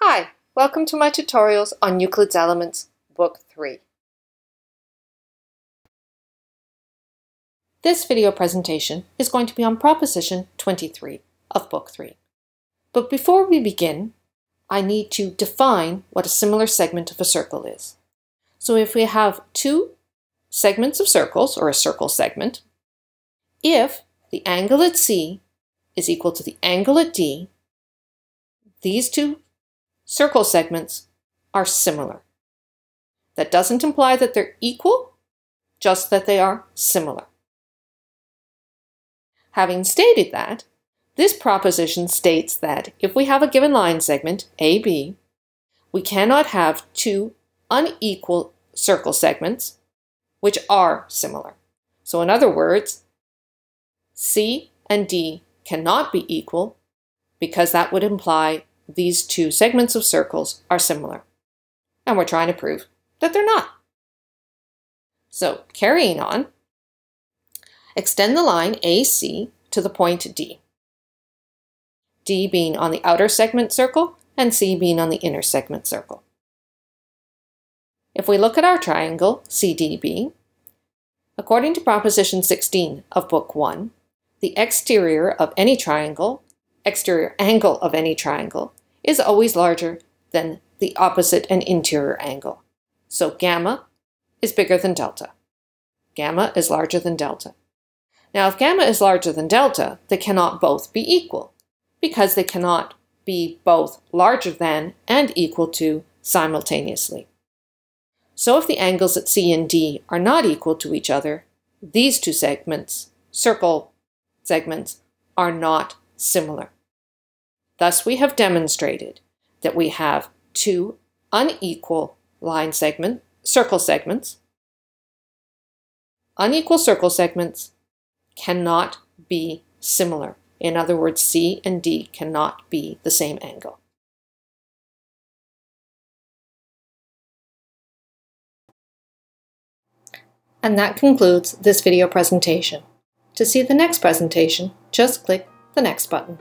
Hi, welcome to my tutorials on Euclid's Elements, Book 3. This video presentation is going to be on Proposition 23 of Book 3. But before we begin, I need to define what a similar segment of a circle is. So if we have two segments of circles, or a circle segment, if the angle at C is equal to the angle at D, these two circle segments are similar. That doesn't imply that they're equal, just that they are similar. Having stated that, this proposition states that if we have a given line segment, AB, we cannot have two unequal circle segments which are similar. So in other words, C and D cannot be equal because that would imply these two segments of circles are similar. And we're trying to prove that they're not. So carrying on, extend the line AC to the point D. D being on the outer segment circle and C being on the inner segment circle. If we look at our triangle CDB, according to Proposition 16 of Book 1, the exterior of any triangle, exterior angle of any triangle, is always larger than the opposite and interior angle. So gamma is bigger than delta. Gamma is larger than delta. Now, if gamma is larger than delta, they cannot both be equal because they cannot be both larger than and equal to simultaneously. So if the angles at C and D are not equal to each other, these two segments, circle segments, are not similar. Thus, we have demonstrated that we have two unequal line segment, circle segments. Unequal circle segments cannot be similar. In other words, C and D cannot be the same angle. And that concludes this video presentation. To see the next presentation, just click the next button.